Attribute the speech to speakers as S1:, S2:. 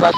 S1: But...